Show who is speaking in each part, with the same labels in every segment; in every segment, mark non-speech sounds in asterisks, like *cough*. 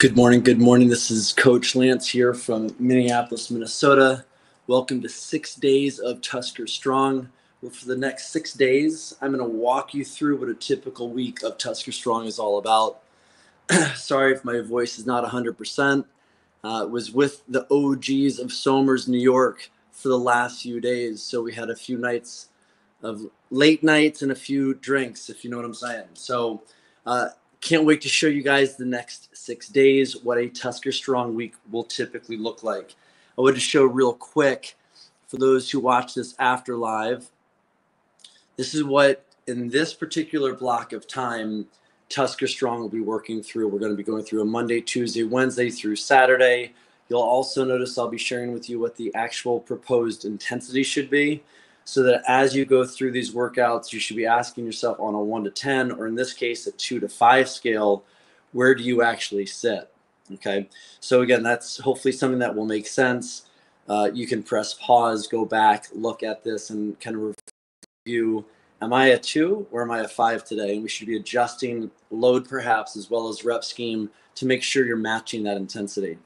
Speaker 1: Good morning. Good morning. This is Coach Lance here from Minneapolis, Minnesota. Welcome to six days of Tusker Strong. Where for the next six days, I'm going to walk you through what a typical week of Tusker Strong is all about. *clears throat* Sorry if my voice is not 100%. Uh, was with the OGs of Somers, New York for the last few days. So we had a few nights of late nights and a few drinks, if you know what I'm saying. So, uh, can't wait to show you guys the next six days what a Tusker Strong week will typically look like. I wanted to show real quick for those who watch this after live. This is what, in this particular block of time, Tusker Strong will be working through. We're going to be going through a Monday, Tuesday, Wednesday through Saturday. You'll also notice I'll be sharing with you what the actual proposed intensity should be so that as you go through these workouts, you should be asking yourself on a one to 10, or in this case, a two to five scale, where do you actually sit? Okay. So, again, that's hopefully something that will make sense. Uh, you can press pause, go back, look at this, and kind of review am I a two or am I a five today? And we should be adjusting load perhaps as well as rep scheme to make sure you're matching that intensity.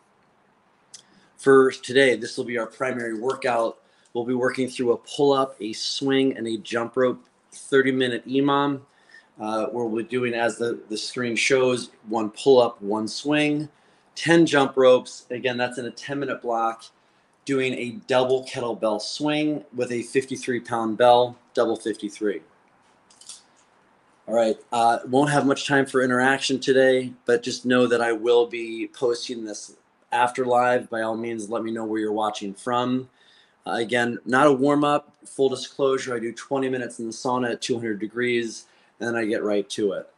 Speaker 1: For today, this will be our primary workout We'll be working through a pull up, a swing, and a jump rope 30 minute EMOM. Uh, where we're doing, as the, the screen shows, one pull up, one swing, 10 jump ropes. Again, that's in a 10 minute block. Doing a double kettlebell swing with a 53 pound bell, double 53. All right, uh, won't have much time for interaction today, but just know that I will be posting this after live. By all means, let me know where you're watching from. Uh, again, not a warm up. Full disclosure, I do 20 minutes in the sauna at 200 degrees, and then I get right to it.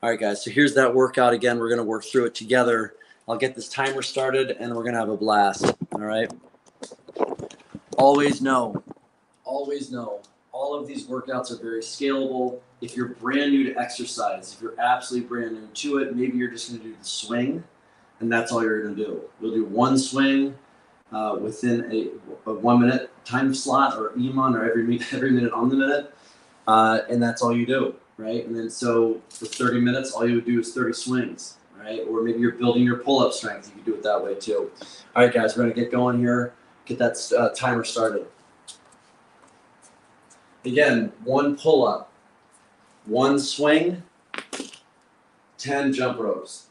Speaker 1: All right, guys. So here's that workout again. We're gonna work through it together. I'll get this timer started, and we're gonna have a blast. All right. Always know, always know, all of these workouts are very scalable. If you're brand new to exercise, if you're absolutely brand new to it, maybe you're just gonna do the swing, and that's all you're gonna do. You'll do one swing uh, within a, a, one minute time slot or EMOM or every every minute on the minute, uh, and that's all you do, right? And then so for 30 minutes, all you would do is 30 swings, right? Or maybe you're building your pull-up strength. You can do it that way too. All right, guys, we're gonna get going here. Get that uh, timer started. Again, one pull-up, one swing, 10 jump ropes.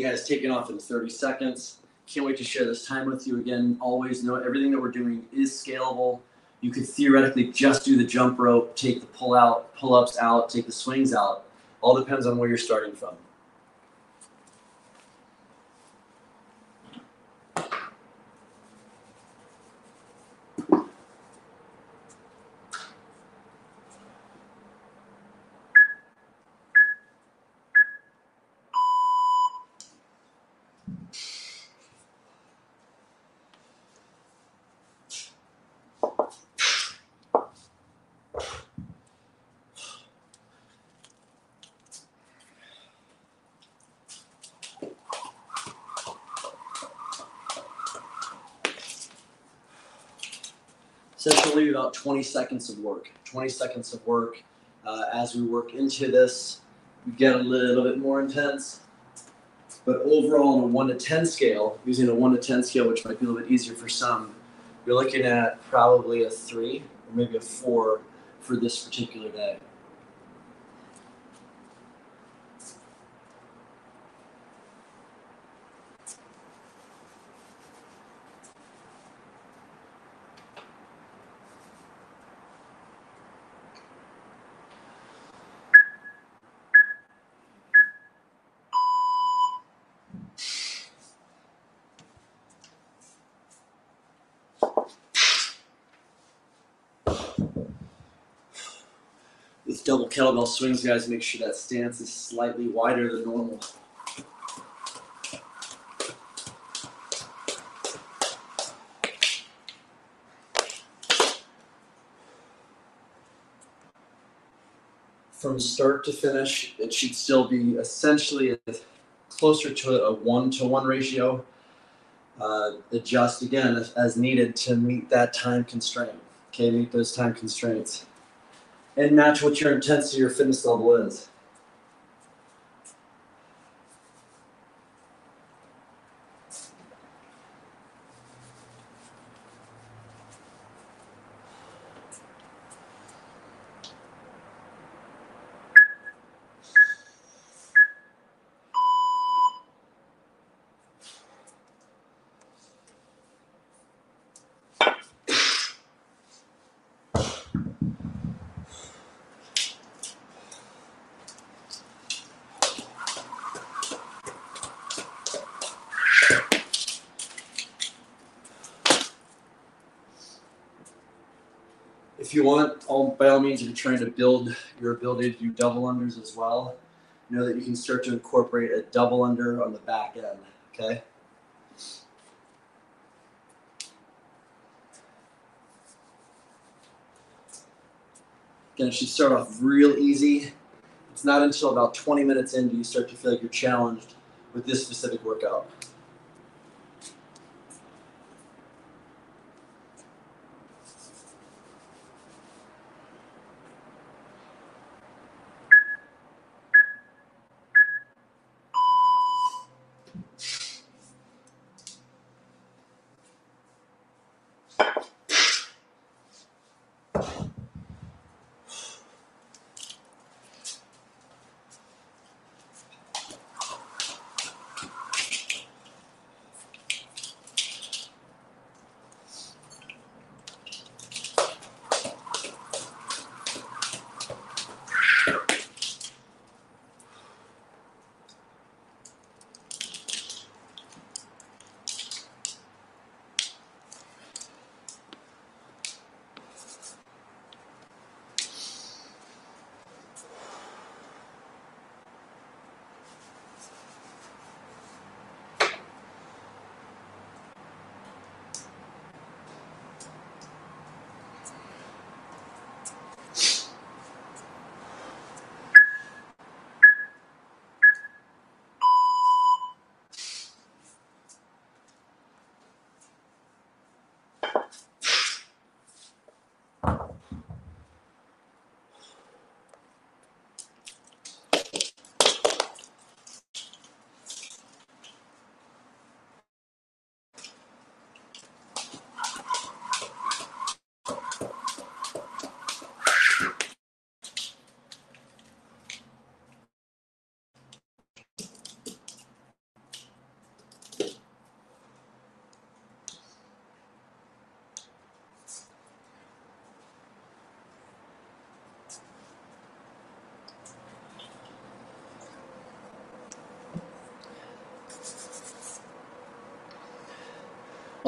Speaker 1: Okay, guys, taking off in 30 seconds. Can't wait to share this time with you again. Always know everything that we're doing is scalable. You could theoretically just do the jump rope, take the pull out, pull ups out, take the swings out. All depends on where you're starting from. Essentially about 20 seconds of work. 20 seconds of work. Uh, as we work into this, we get a little bit more intense. But overall, on a 1 to 10 scale, using a 1 to 10 scale, which might be a little bit easier for some, you're looking at probably a 3 or maybe a 4 for this particular day. Double kettlebell swings, guys, make sure that stance is slightly wider than normal. From start to finish, it should still be essentially closer to a one to one ratio. uh, adjust again as needed to meet that time constraint. Okay, meet those time constraints and match what your intensity or fitness level is. If you want, all by all means, if you're trying to build your ability to do double unders as well, know that you can start to incorporate a double under on the back end. Okay. Again, should start off real easy. It's not until about 20 minutes in do you start to feel like you're challenged with this specific workout.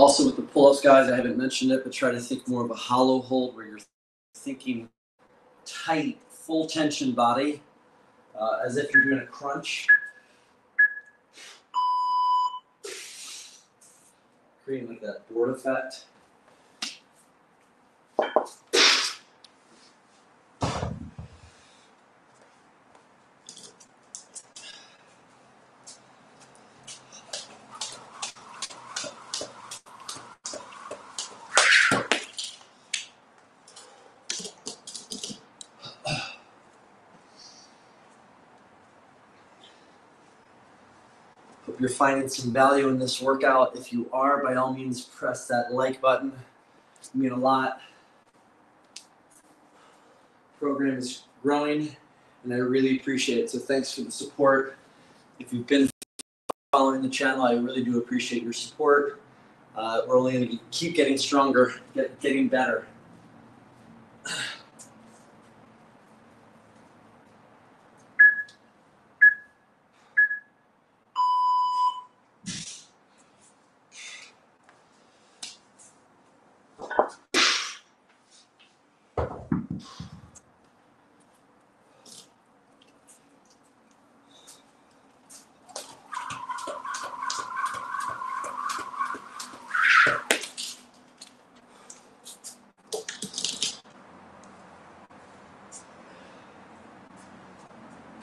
Speaker 1: Also, with the pull ups, guys, I haven't mentioned it, but try to think more of a hollow hold where you're thinking tight, full tension body, uh, as if you're doing a crunch. Creating like that board effect. Hope you're finding some value in this workout. If you are, by all means, press that like button. It mean a lot. Program is growing, and I really appreciate it. So thanks for the support. If you've been following the channel, I really do appreciate your support. Uh, we're only going to keep getting stronger, get, getting better. *sighs*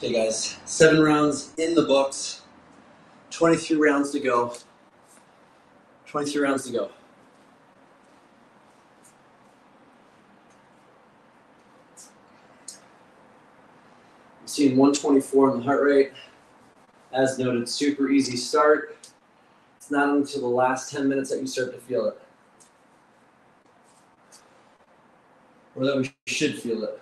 Speaker 1: Okay, guys, seven rounds in the books, 23 rounds to go. 23 rounds to go. I'm seeing 124 in the heart rate. As noted, super easy start. It's not until the last 10 minutes that you start to feel it. Or that we should feel it.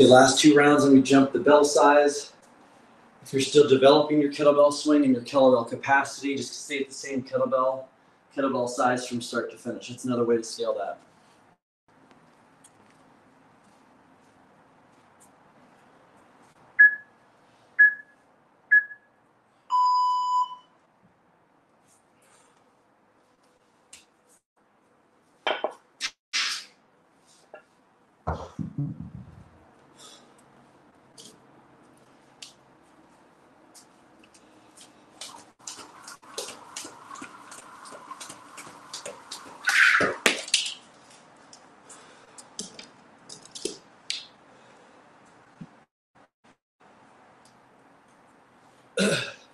Speaker 1: Okay, last two rounds and we jump the bell size. If you're still developing your kettlebell swing and your kettlebell capacity, just stay at the same kettlebell, kettlebell size from start to finish. That's another way to scale that.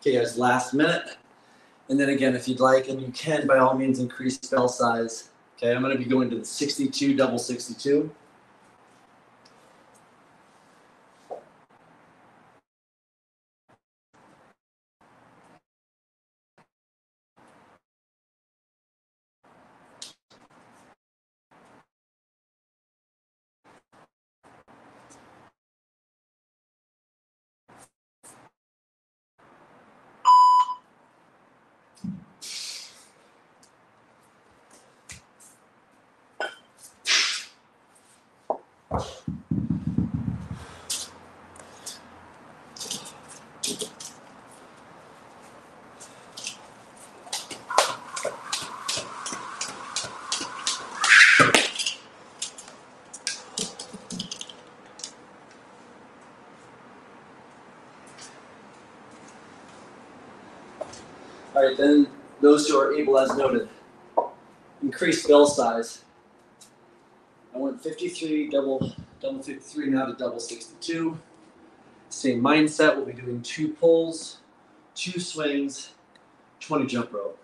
Speaker 1: Okay, guys, last minute. And then again, if you'd like, and you can, by all means, increase bell size. Okay, I'm going to be going to the 62, double 62. Then those who are able, as noted, increase bell size. I went 53, double, double 53 now to double 62. Same mindset, we'll be doing two pulls, two swings, 20 jump rope.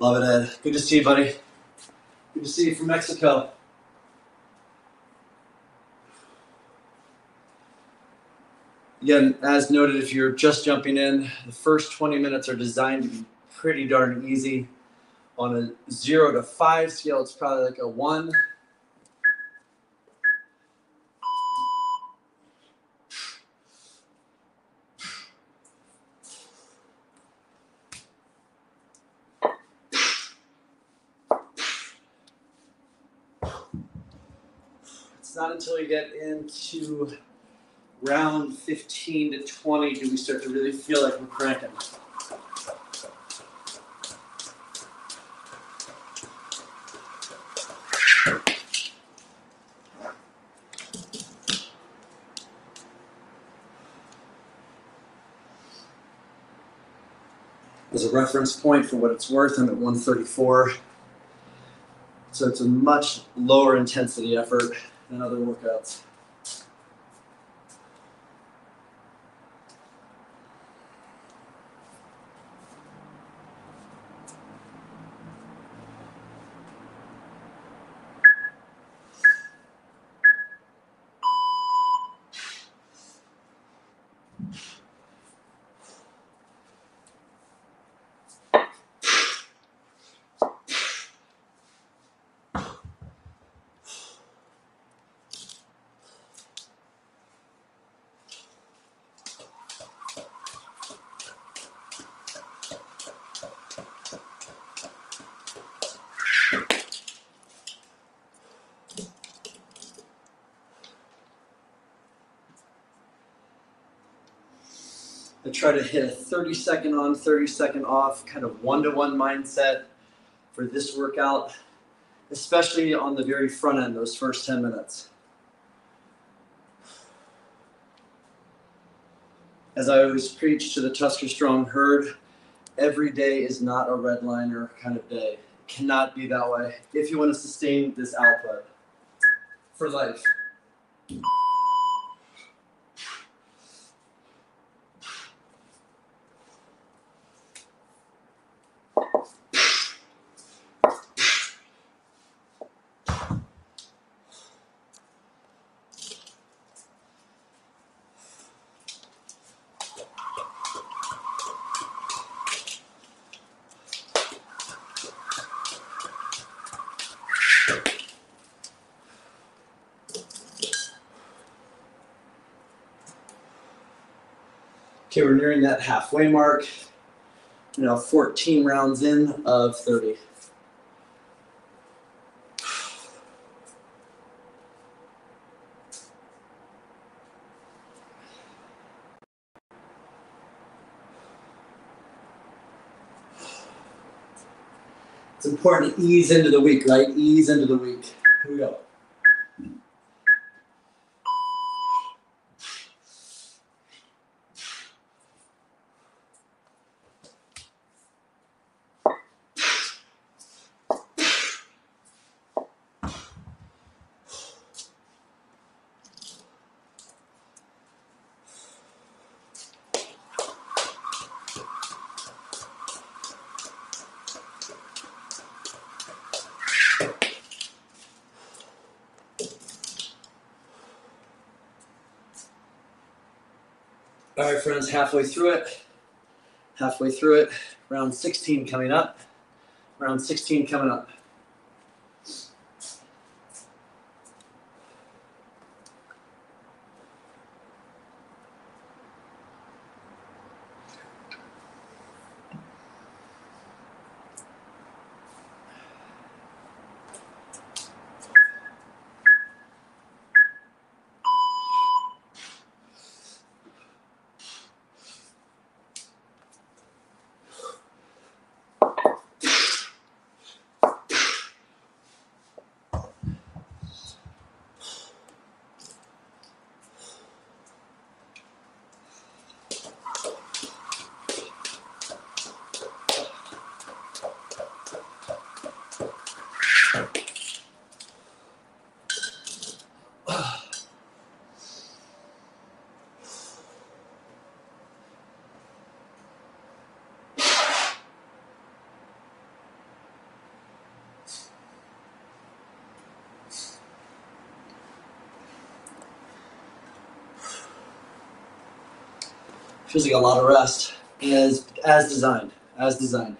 Speaker 1: Love it, Ed. Good to see you, buddy. Good to see you from Mexico. Again, as noted, if you're just jumping in, the first 20 minutes are designed to be pretty darn easy. On a zero to five scale, it's probably like a one. not until you get into round 15 to 20 do we start to really feel like we're cranking. As a reference point for what it's worth, I'm at 134. So it's a much lower intensity effort than other workouts. I try to hit a 30 second on, 30 second off, kind of one to one mindset for this workout, especially on the very front end, those first 10 minutes. As I always preach to the Tusker Strong herd, every day is not a redliner kind of day. It cannot be that way if you want to sustain this output for life. Okay, we're nearing that halfway mark. You know, 14 rounds in of 30. It's important to ease into the week, right? Ease into the week. Here we go. All right, friends, halfway through it. Halfway through it. Round 16 coming up. Round 16 coming up. Feels like a lot of rest, as as designed, as designed.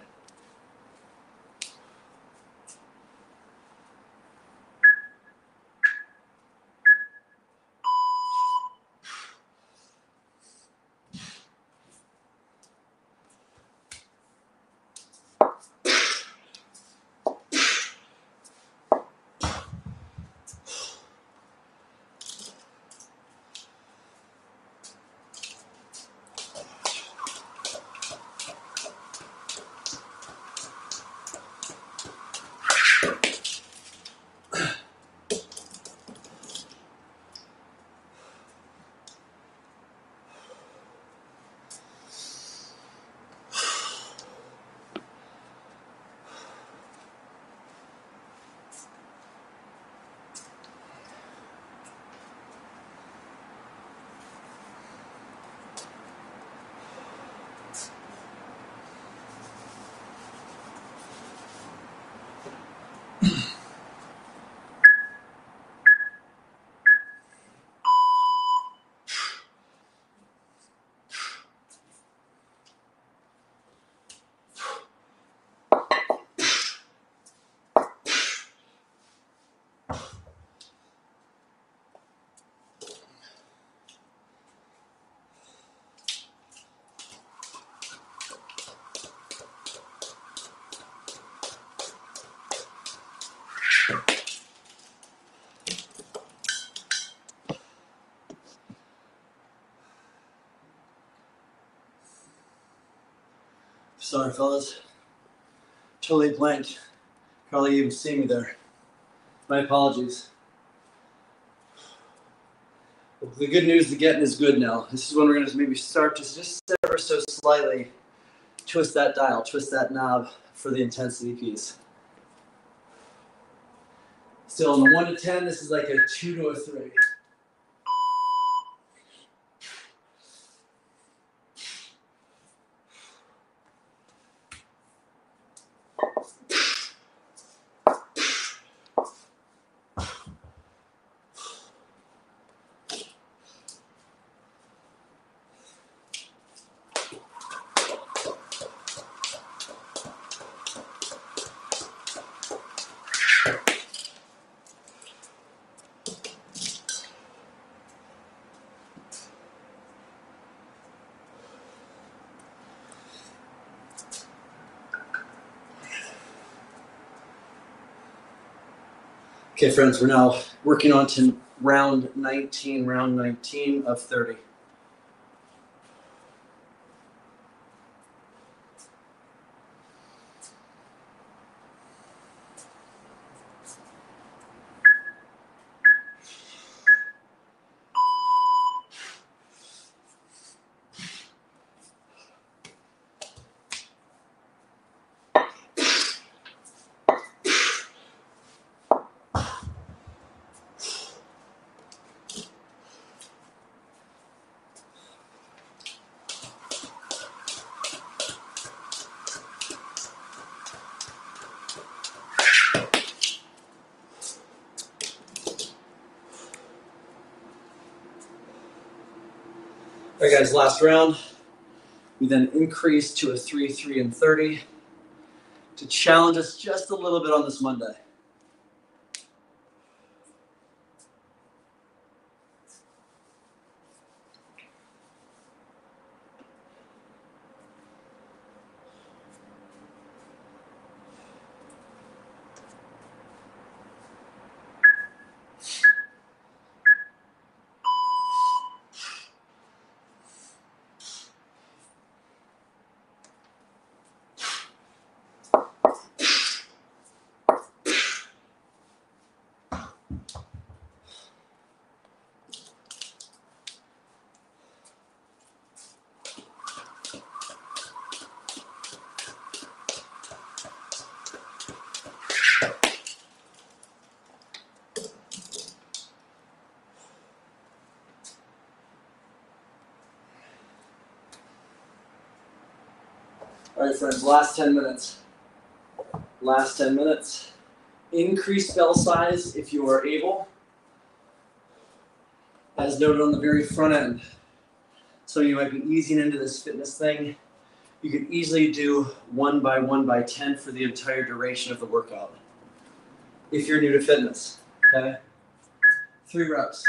Speaker 1: Sorry, fellas. Totally blanked. Hardly even see me there. My apologies. The good news, the getting is good now. This is when we're going to maybe start to just ever so slightly twist that dial, twist that knob for the intensity piece. Still, on the 1 to 10, this is like a 2 to a 3. Okay, friends, we're now working on to round 19, round 19 of 30. Guys, last round. We then increase to a 3 3 and 30 to challenge us just a little bit on this Monday. All right, friends, last 10 minutes. Last 10 minutes. Increase bell size if you are able, as noted on the very front end. So you might be easing into this fitness thing. You could easily do one by one by 10 for the entire duration of the workout. If you're new to fitness, okay? Three reps.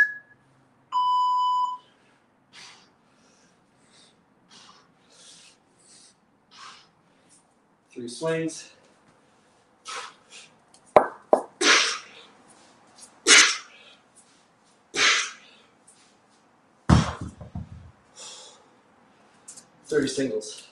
Speaker 1: Three swings. Thirty singles.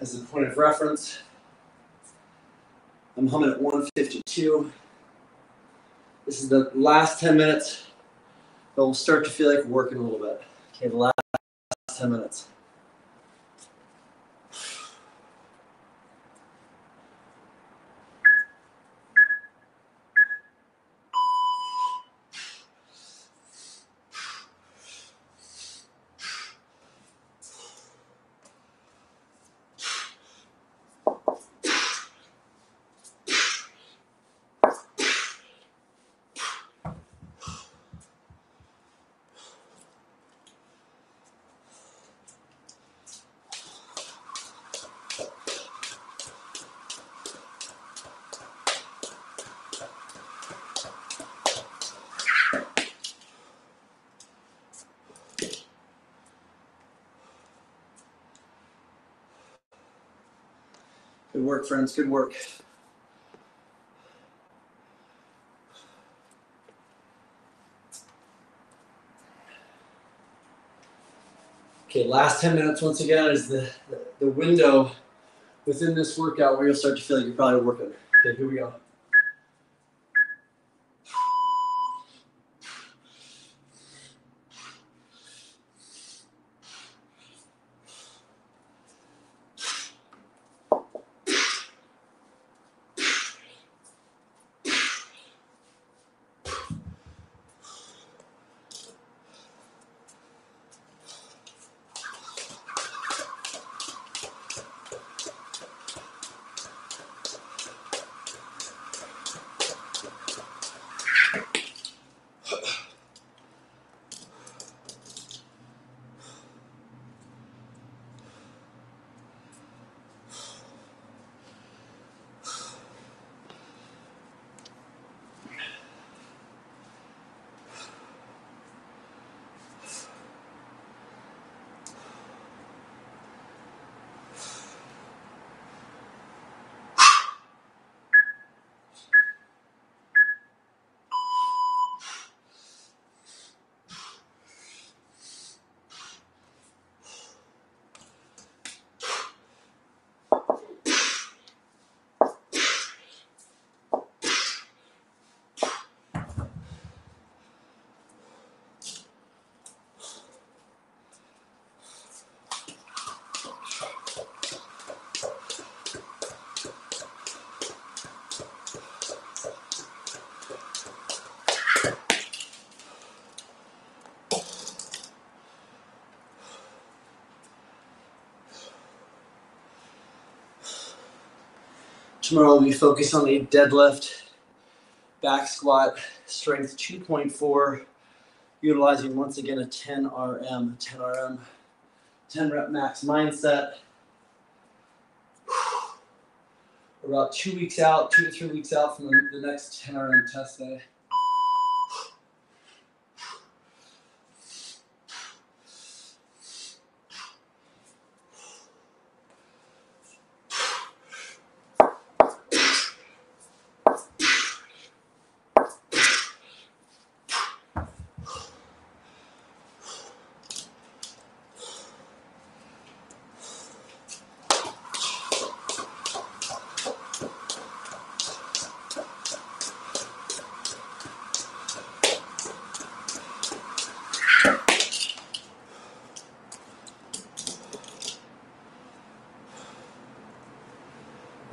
Speaker 1: As a point of reference, I'm humming at 152. This is the last 10 minutes, but we'll start to feel like working a little bit. Okay, the last 10 minutes. Good work, friends. Good work. Okay, last 10 minutes once again is the, the, window within this workout where you'll start to feel like you're probably working. Okay, here we go. Tomorrow we'll be focused on the deadlift, back squat, strength 2.4, utilizing once again a 10 RM, 10 RM, 10 rep max mindset. We're about two weeks out, two to three weeks out from the next 10 RM test day.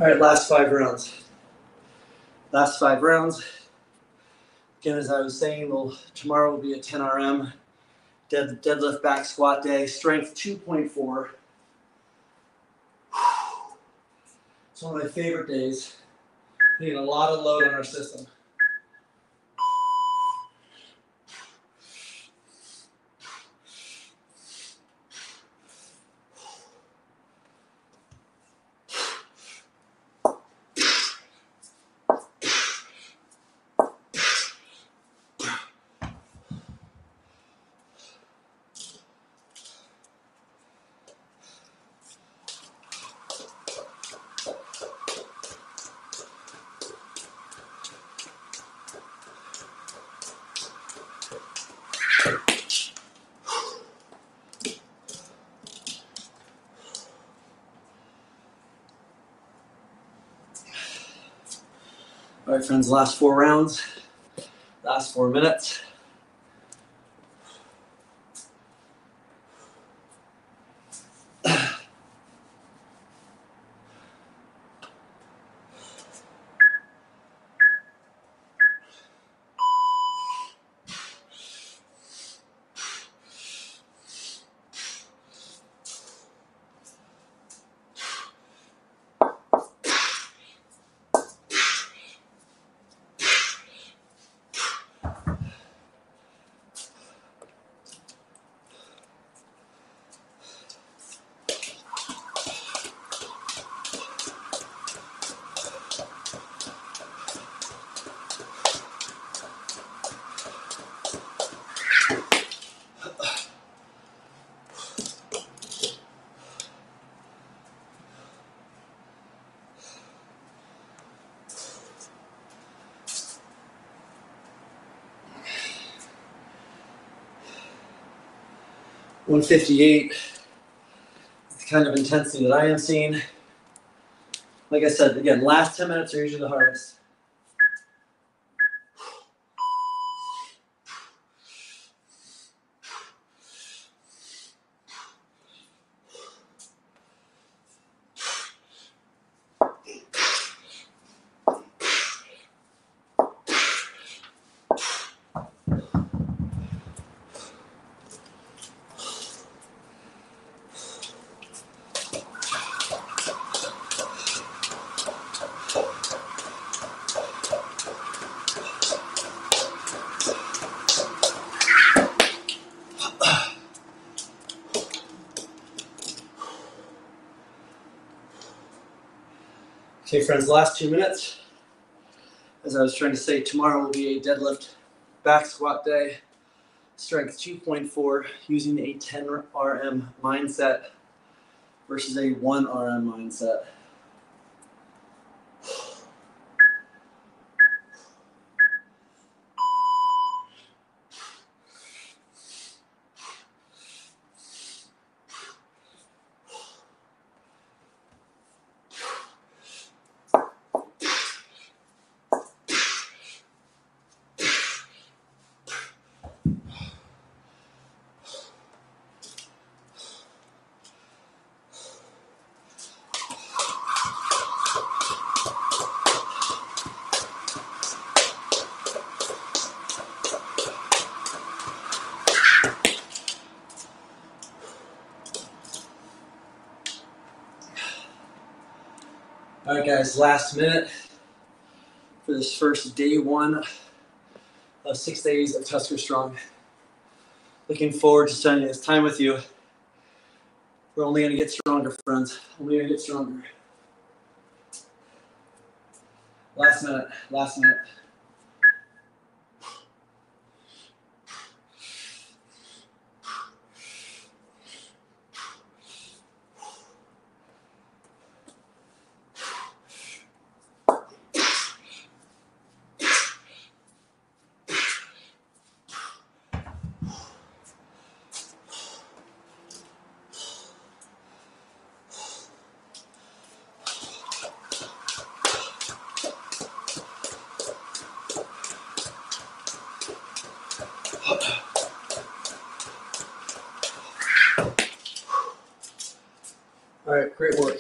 Speaker 1: All right, last five rounds. Last five rounds. Again, as I was saying, we'll, tomorrow will be a 10 RM dead, deadlift back squat day, strength 2.4. It's one of my favorite days. Putting a lot of load on our system. Right, friends, last four rounds, last four minutes. 158. The kind of intensity that I am seeing. Like I said, again, last 10 minutes are usually the hardest. Okay, friends, last two minutes. As I was trying to say, tomorrow will be a deadlift back squat day, strength 2.4, using a 10 RM mindset versus a 1 RM mindset. Guys, last minute for this first day one of six days of Tusker Strong. Looking forward to spending this time with you. We're only going to get stronger, friends. Only going to get stronger. Last minute, last minute. All right, great work.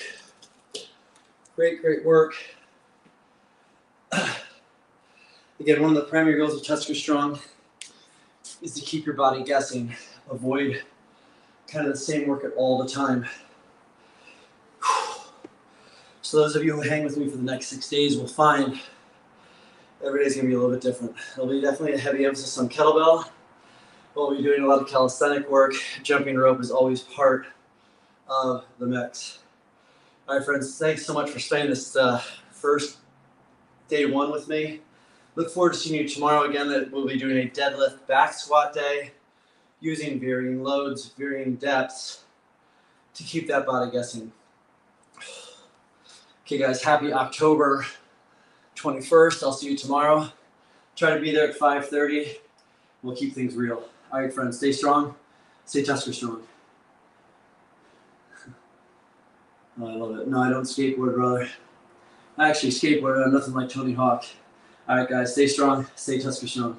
Speaker 1: Great, great work. Again, one of the primary goals of Tusker Strong is to keep your body guessing. Avoid kind of the same workout all the time. So those of you who hang with me for the next six days will find every day is gonna be a little bit different. There'll be definitely a heavy emphasis on kettlebell. We'll be doing a lot of calisthenic work. Jumping rope is always part of the mix. All right, friends, thanks so much for spending this uh, first day one with me. Look forward to seeing you tomorrow again. That we'll be doing a deadlift back squat day using varying loads, varying depths to keep that body guessing. Okay, guys, happy October 21st. I'll see you tomorrow. Try to be there at 5:30. We'll keep things real. All right, friends, stay strong. Stay Tusker strong. *laughs* Oh, I love it. No, I don't skateboard, brother. I actually skateboard. I'm nothing like Tony Hawk. All right, guys, stay strong. Stay Tusker strong.